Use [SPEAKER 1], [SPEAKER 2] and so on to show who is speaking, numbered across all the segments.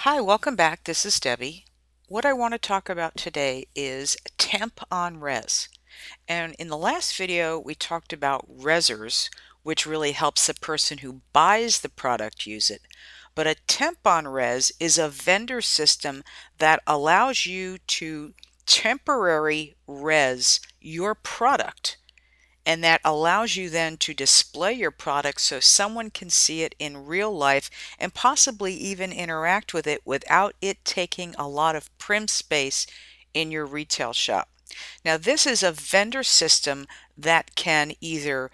[SPEAKER 1] Hi, welcome back. This is Debe. What I want to talk about today is temp on rez. And in the last video, we talked about rezzers, which really helps the person who buys the product use it. But a temp on rez is a vendor system that allows you to temporary rez your product and that allows you then to display your product so someone can see it in real life and possibly even interact with it without it taking a lot of prim space in your retail shop. Now this is a vendor system that can either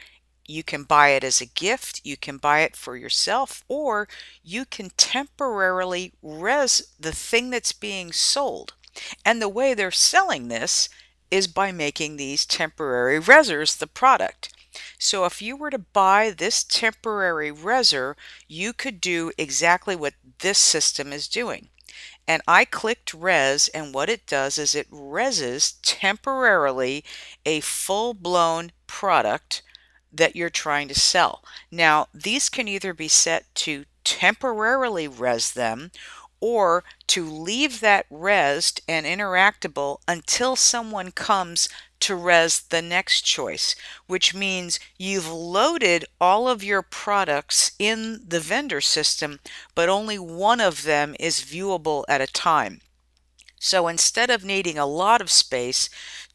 [SPEAKER 1] you can buy it as a gift, you can buy it for yourself, or you can temporarily rez the thing that's being sold. And the way they're selling this is by making these temporary rezzers the product. So if you were to buy this temporary rezzer, you could do exactly what this system is doing. And I clicked rez and what it does is it rezzes temporarily a full-blown product that you're trying to sell. Now these can either be set to temporarily rez them or to leave that rezzed and interactable until someone comes to rez the next choice, which means you've loaded all of your products in the vendor system, but only one of them is viewable at a time. So instead of needing a lot of space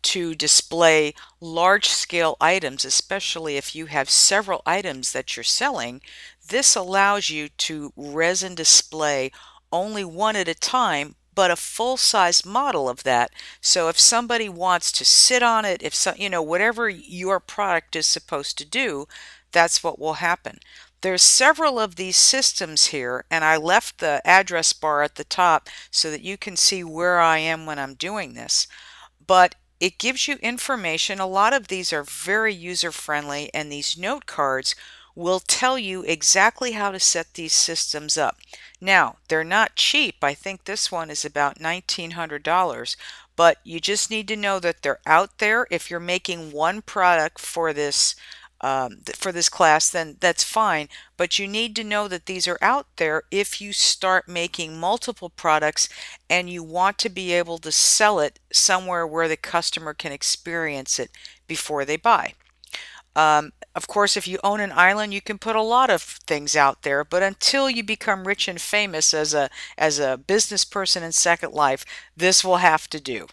[SPEAKER 1] to display large scale items, especially if you have several items that you're selling, this allows you to rez and display only one at a time, but a full size model of that. So if somebody wants to sit on it, if so, you know, whatever your product is supposed to do, that's what will happen. There's several of these systems here, and I left the address bar at the top so that you can see where I am when I'm doing this. But it gives you information. A lot of these are very user friendly, and these note cards will tell you exactly how to set these systems up. Now, they're not cheap. I think this one is about $1,900, but you just need to know that they're out there. If you're making one product for this um, for this class, then that's fine. But you need to know that these are out there if you start making multiple products and you want to be able to sell it somewhere where the customer can experience it before they buy. Um, of course, if you own an island, you can put a lot of things out there, but until you become rich and famous as a as a business person in Second Life, this will have to do.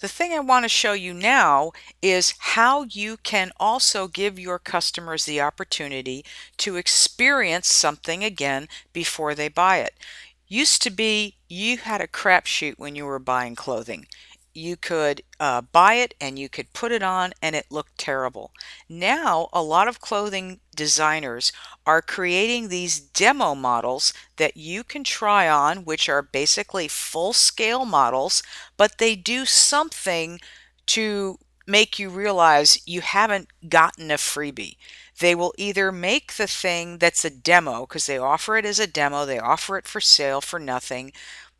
[SPEAKER 1] The thing I want to show you now is how you can also give your customers the opportunity to experience something again before they buy it. Used to be you had a crapshoot when you were buying clothing you could uh, buy it and you could put it on and it looked terrible. Now, a lot of clothing designers are creating these demo models that you can try on, which are basically full scale models, but they do something to make you realize you haven't gotten a freebie. They will either make the thing that's a demo because they offer it as a demo, they offer it for sale for nothing,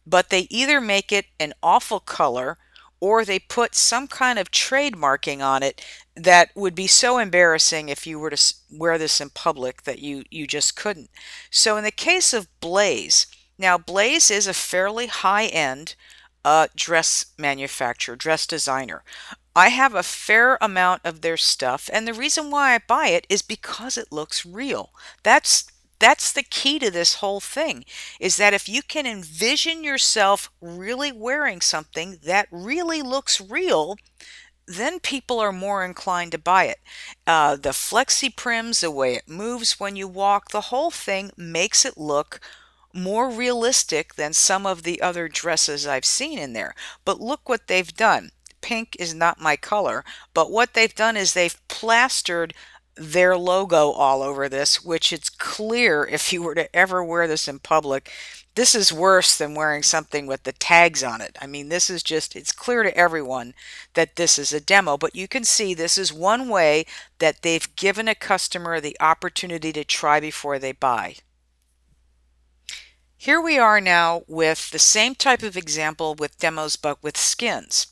[SPEAKER 1] but they either make it an awful color or they put some kind of trademarking on it that would be so embarrassing if you were to wear this in public that you you just couldn't. So in the case of Blaze, now Blaze is a fairly high-end uh, dress manufacturer, dress designer. I have a fair amount of their stuff, and the reason why I buy it is because it looks real. That's that's the key to this whole thing is that if you can envision yourself really wearing something that really looks real then people are more inclined to buy it. Uh, the flexi prims, the way it moves when you walk, the whole thing makes it look more realistic than some of the other dresses I've seen in there. But look what they've done. Pink is not my color, but what they've done is they've plastered their logo all over this, which it's clear if you were to ever wear this in public, this is worse than wearing something with the tags on it. I mean, this is just, it's clear to everyone that this is a demo, but you can see this is one way that they've given a customer the opportunity to try before they buy. Here we are now with the same type of example with demos, but with skins.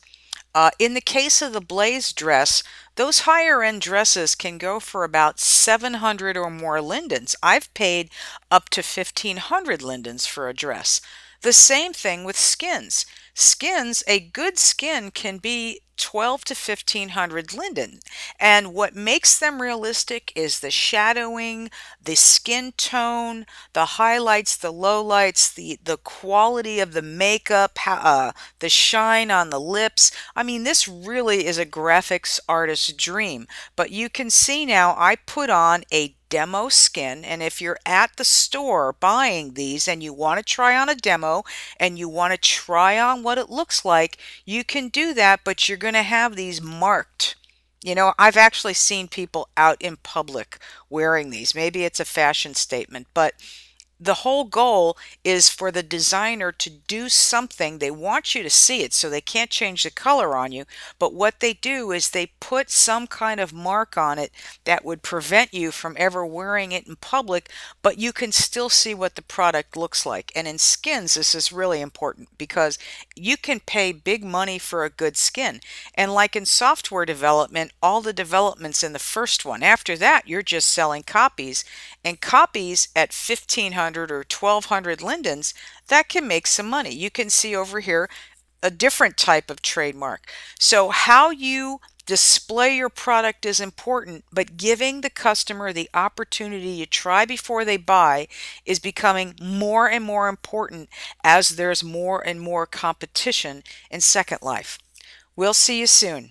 [SPEAKER 1] Uh, in the case of the Blaze dress, those higher end dresses can go for about 700 or more lindens. I've paid up to 1500 lindens for a dress. The same thing with skins. Skins, a good skin can be 12 to 1500 linden. And what makes them realistic is the shadowing, the skin tone, the highlights, the lowlights, the, the quality of the makeup, uh, the shine on the lips. I mean, this really is a graphics artist's dream. But you can see now I put on a demo skin and if you're at the store buying these and you want to try on a demo and you want to try on what it looks like you can do that but you're going to have these marked. You know I've actually seen people out in public wearing these. Maybe it's a fashion statement but the whole goal is for the designer to do something. They want you to see it, so they can't change the color on you. But what they do is they put some kind of mark on it that would prevent you from ever wearing it in public, but you can still see what the product looks like. And in skins, this is really important because you can pay big money for a good skin. And like in software development, all the developments in the first one. After that, you're just selling copies. And copies at 1500 or 1200 lindens, that can make some money. You can see over here a different type of trademark. So how you display your product is important, but giving the customer the opportunity to try before they buy is becoming more and more important as there's more and more competition in Second Life. We'll see you soon.